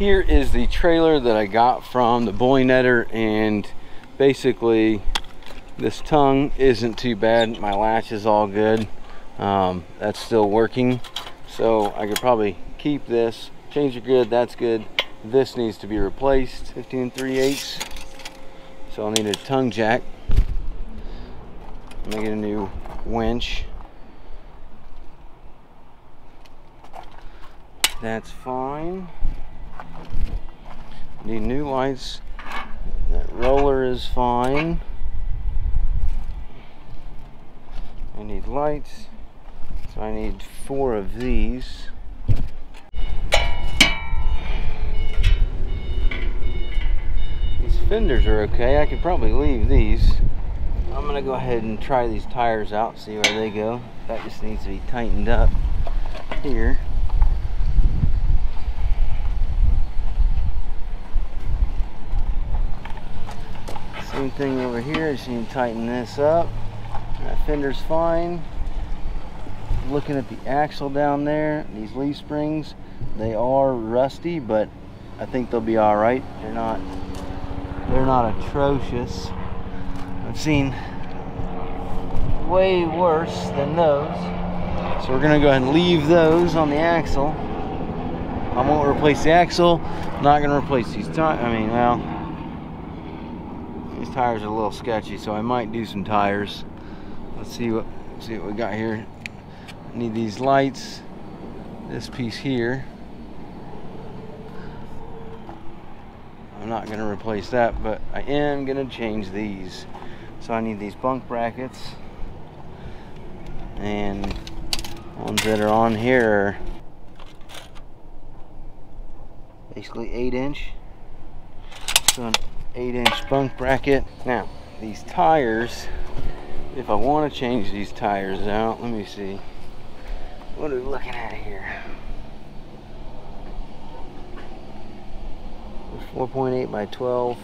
here is the trailer that I got from the Boy Netter and basically this tongue isn't too bad. My latch is all good. Um, that's still working. So I could probably keep this, change the grid, that's good. This needs to be replaced, 15 3 eighths. So I'll need a tongue jack. Make it a new winch. That's fine. Need new lights. That roller is fine. I need lights. So I need four of these. These fenders are okay. I could probably leave these. I'm gonna go ahead and try these tires out, see where they go. That just needs to be tightened up here. Same thing over here, just need to tighten this up. That fender's fine. Looking at the axle down there, these leaf springs, they are rusty, but I think they'll be all right. They're not, they're not atrocious. I've seen way worse than those. So we're gonna go ahead and leave those on the axle. I won't replace the axle. Not gonna replace these. I mean, well, tires are a little sketchy, so I might do some tires. Let's see what see what we got here. Need these lights. This piece here. I'm not gonna replace that, but I am gonna change these. So I need these bunk brackets and ones that are on here basically eight inch. So eight inch bunk bracket. Now these tires, if I want to change these tires out, let me see. What are we looking at here? 4.8 by 12,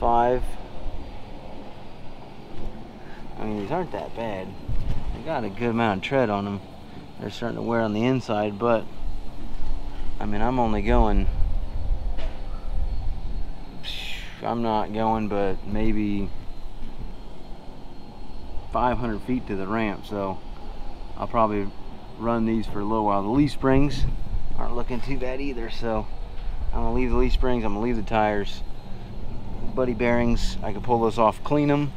5. I mean, these aren't that bad. They got a good amount of tread on them. They're starting to wear on the inside, but I mean, I'm only going. I'm not going, but maybe 500 feet to the ramp, so I'll probably run these for a little while. The leaf springs aren't looking too bad either, so I'm gonna leave the leaf springs. I'm gonna leave the tires. Buddy bearings, I can pull those off, clean them,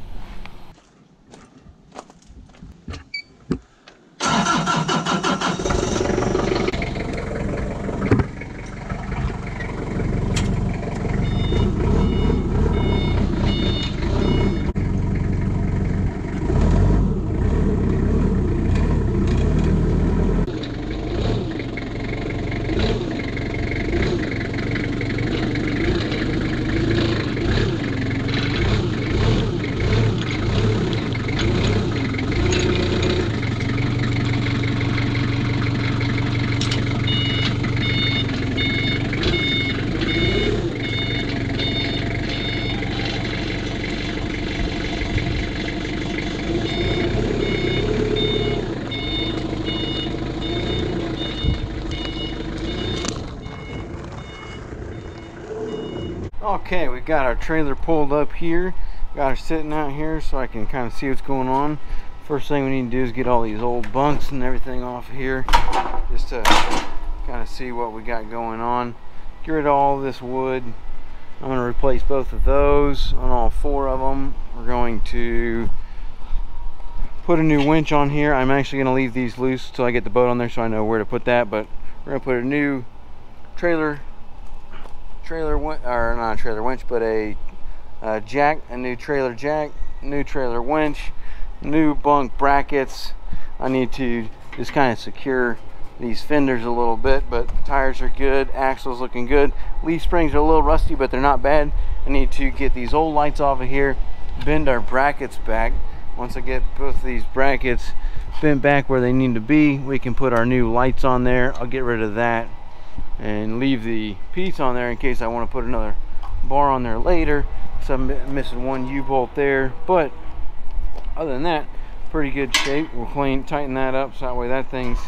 Okay, we got our trailer pulled up here. Got her sitting out here so I can kind of see what's going on. First thing we need to do is get all these old bunks and everything off here. Just to kind of see what we got going on. Get rid of all this wood. I'm going to replace both of those on all four of them. We're going to put a new winch on here. I'm actually going to leave these loose until I get the boat on there so I know where to put that. But we're going to put a new trailer trailer winch, or not a trailer winch but a, a jack a new trailer jack new trailer winch new bunk brackets. I need to just kind of secure these fenders a little bit but tires are good axles looking good. Leaf springs are a little rusty but they're not bad. I need to get these old lights off of here bend our brackets back. Once I get both these brackets bent back where they need to be we can put our new lights on there. I'll get rid of that and leave the piece on there in case I want to put another bar on there later so I'm missing one U-bolt there but other than that pretty good shape we'll clean tighten that up so that way that thing's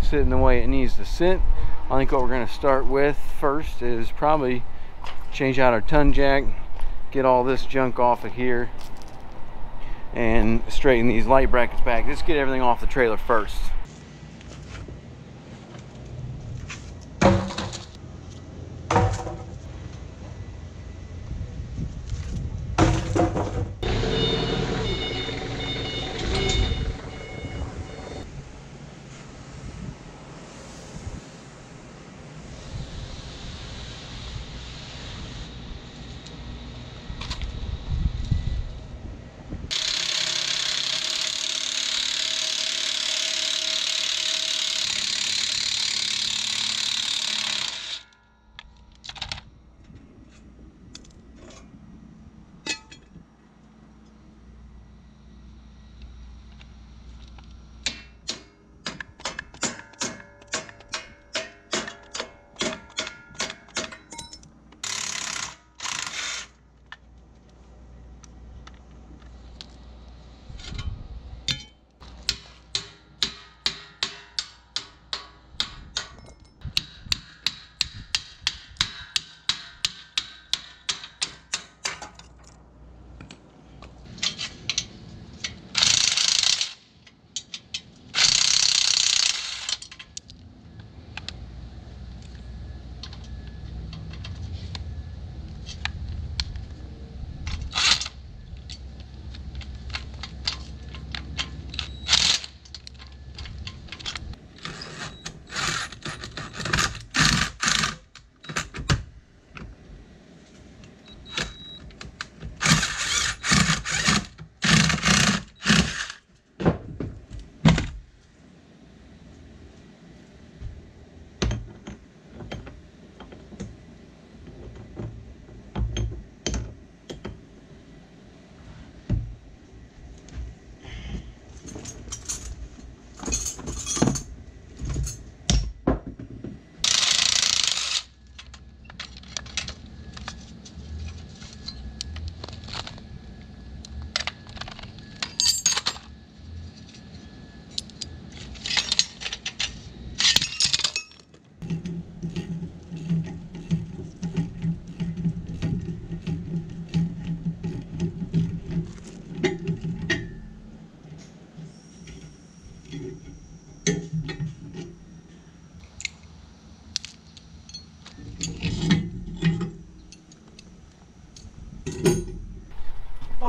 sitting the way it needs to sit I think what we're going to start with first is probably change out our tongue jack, get all this junk off of here, and straighten these light brackets back. Just get everything off the trailer first.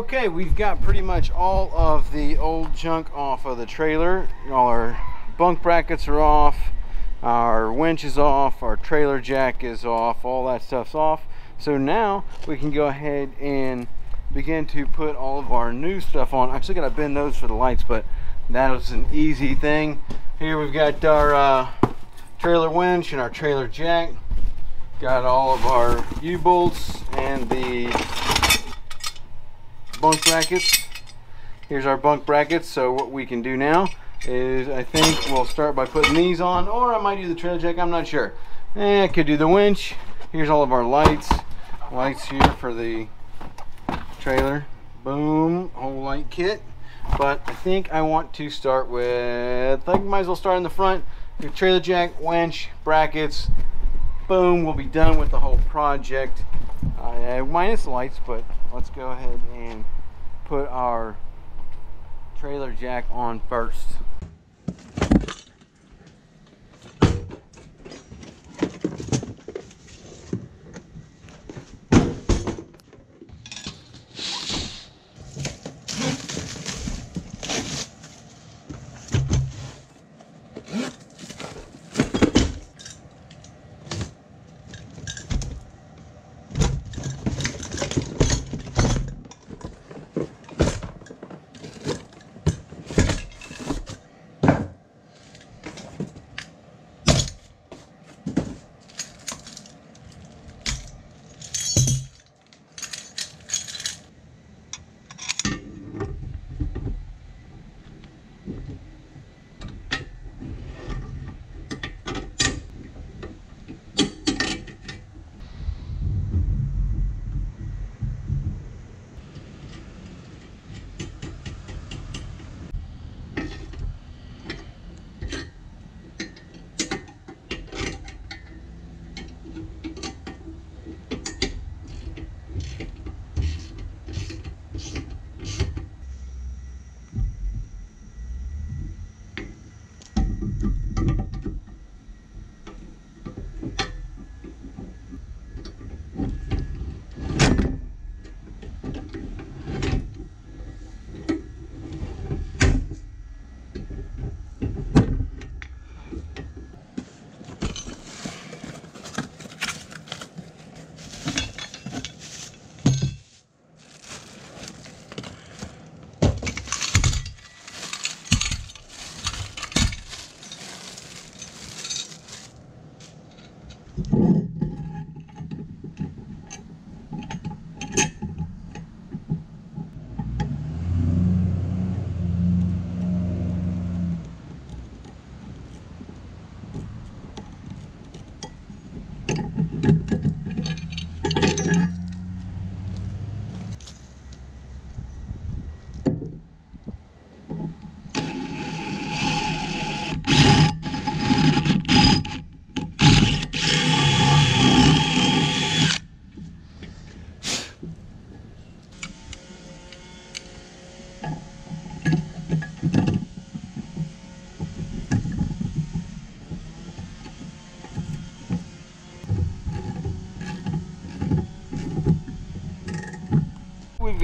Okay, we've got pretty much all of the old junk off of the trailer. All our bunk brackets are off, our winch is off, our trailer jack is off, all that stuff's off. So now we can go ahead and begin to put all of our new stuff on. I'm still gonna bend those for the lights, but that was an easy thing. Here we've got our uh, trailer winch and our trailer jack. Got all of our U-bolts and the bunk brackets. Here's our bunk brackets. So what we can do now is I think we'll start by putting these on or I might do the trailer jack. I'm not sure. Eh, I could do the winch. Here's all of our lights. Lights here for the trailer. Boom, whole light kit. But I think I want to start with, I think might as well start in the front. Your trailer jack, winch, brackets. Boom, we'll be done with the whole project. Uh, minus the lights, but let's go ahead and put our trailer jack on first.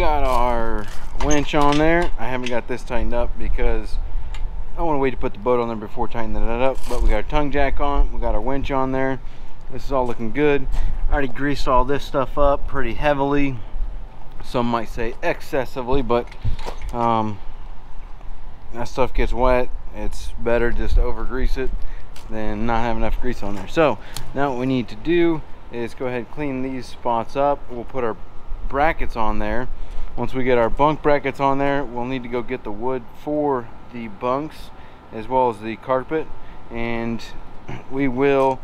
Got our winch on there. I haven't got this tightened up because I want to wait to put the boat on there before tightening it up. But we got our tongue jack on. We got our winch on there. This is all looking good. I already greased all this stuff up pretty heavily. Some might say excessively, but um, that stuff gets wet. It's better just to over grease it than not have enough grease on there. So now what we need to do is go ahead and clean these spots up. We'll put our brackets on there. Once we get our bunk brackets on there, we'll need to go get the wood for the bunks as well as the carpet. And we will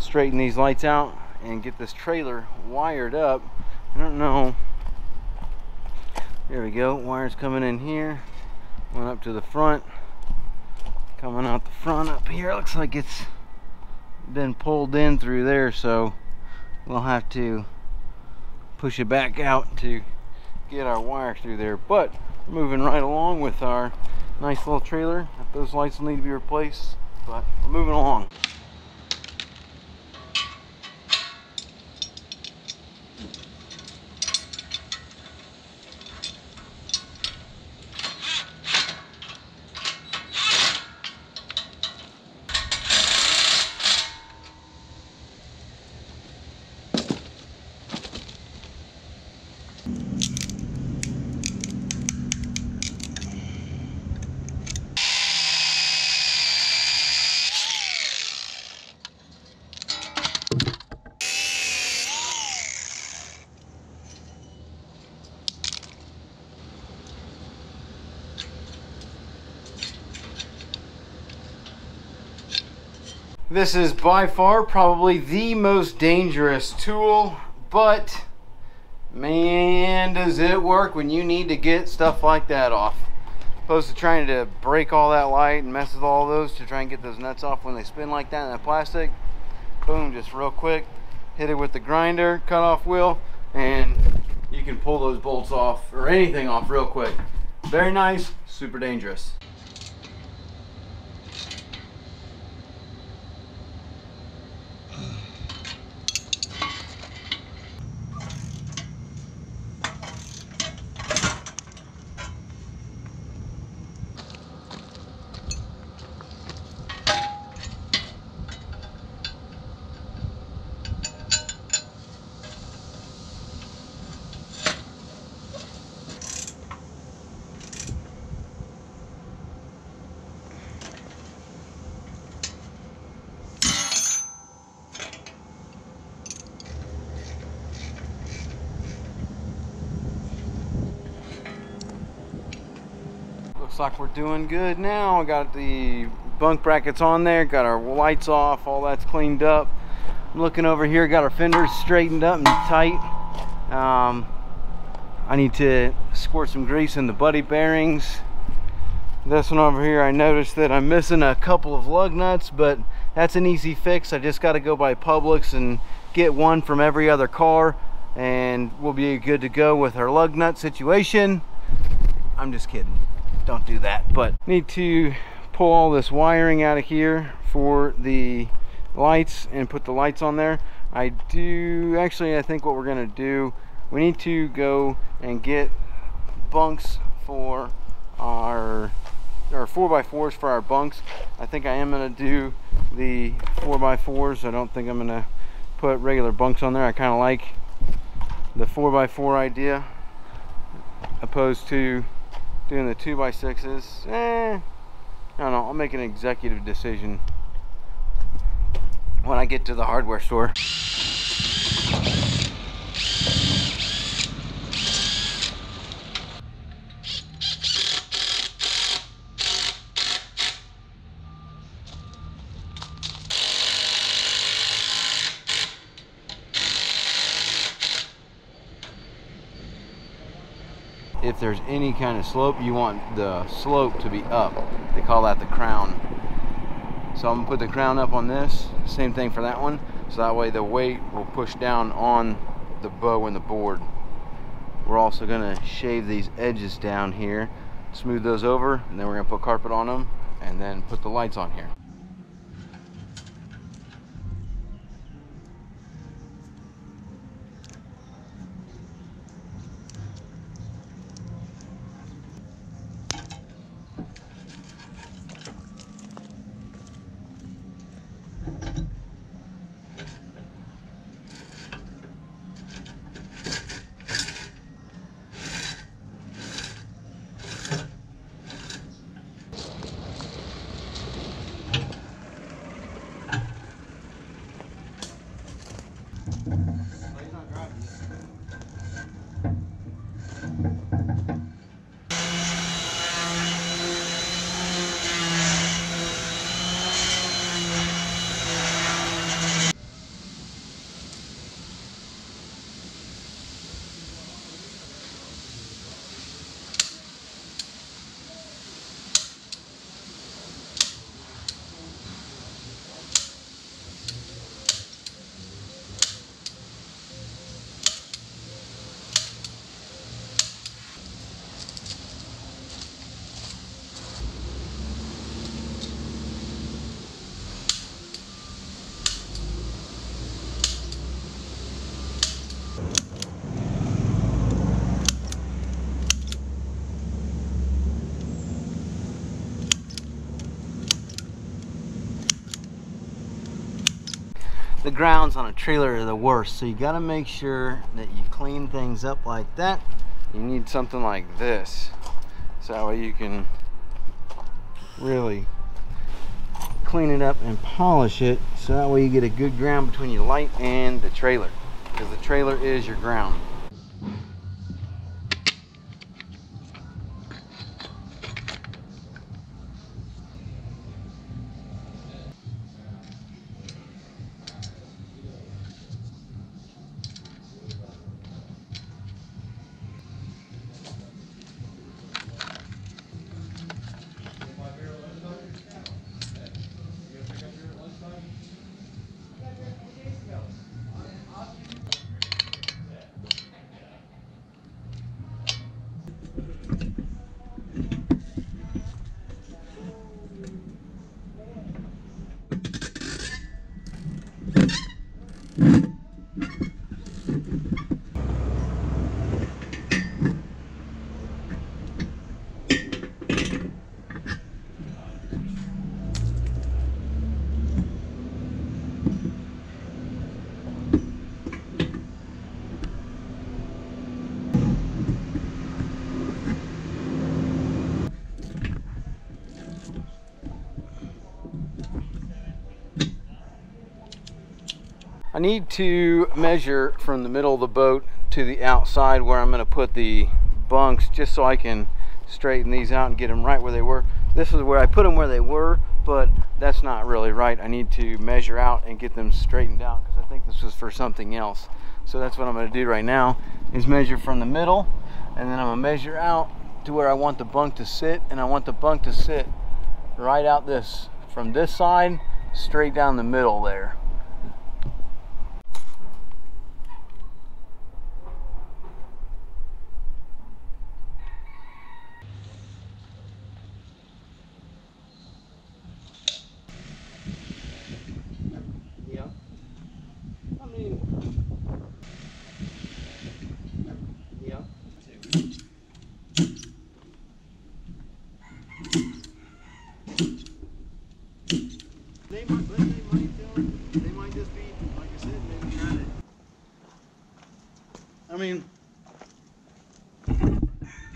straighten these lights out and get this trailer wired up. I don't know. There we go. Wires coming in here. Went up to the front. Coming out the front up here. Looks like it's been pulled in through there so we'll have to push it back out to get our wire through there but moving right along with our nice little trailer. Those lights will need to be replaced, but we're moving along. This is by far probably the most dangerous tool, but man, does it work when you need to get stuff like that off. Opposed to trying to break all that light and mess with all those to try and get those nuts off when they spin like that in that plastic. Boom, just real quick, hit it with the grinder, cut off wheel, and you can pull those bolts off or anything off real quick. Very nice, super dangerous. Like we're doing good now. I got the bunk brackets on there, got our lights off, all that's cleaned up. I'm looking over here, got our fenders straightened up and tight. Um, I need to squirt some grease in the buddy bearings. This one over here, I noticed that I'm missing a couple of lug nuts, but that's an easy fix. I just got to go by Publix and get one from every other car and we'll be good to go with our lug nut situation. I'm just kidding don't do that but need to pull all this wiring out of here for the lights and put the lights on there. I do actually I think what we're gonna do we need to go and get bunks for our or 4x4s for our bunks. I think I am gonna do the 4x4s I don't think I'm gonna put regular bunks on there. I kind of like the 4x4 idea opposed to doing the 2 by 6s eh, I don't know, I'll make an executive decision when I get to the hardware store. If there's any kind of slope, you want the slope to be up. They call that the crown. So I'm gonna put the crown up on this, same thing for that one, so that way the weight will push down on the bow and the board. We're also gonna shave these edges down here, smooth those over, and then we're gonna put carpet on them, and then put the lights on here. the grounds on a trailer are the worst. So you got to make sure that you clean things up like that. You need something like this. So that way you can really clean it up and polish it. So that way you get a good ground between your light and the trailer. Because the trailer is your ground. I need to measure from the middle of the boat to the outside where I'm going to put the bunks just so I can straighten these out and get them right where they were. This is where I put them where they were, but that's not really right. I need to measure out and get them straightened out because I think this was for something else. So that's what I'm going to do right now is measure from the middle and then I'm going to measure out to where I want the bunk to sit and I want the bunk to sit right out this from this side straight down the middle there.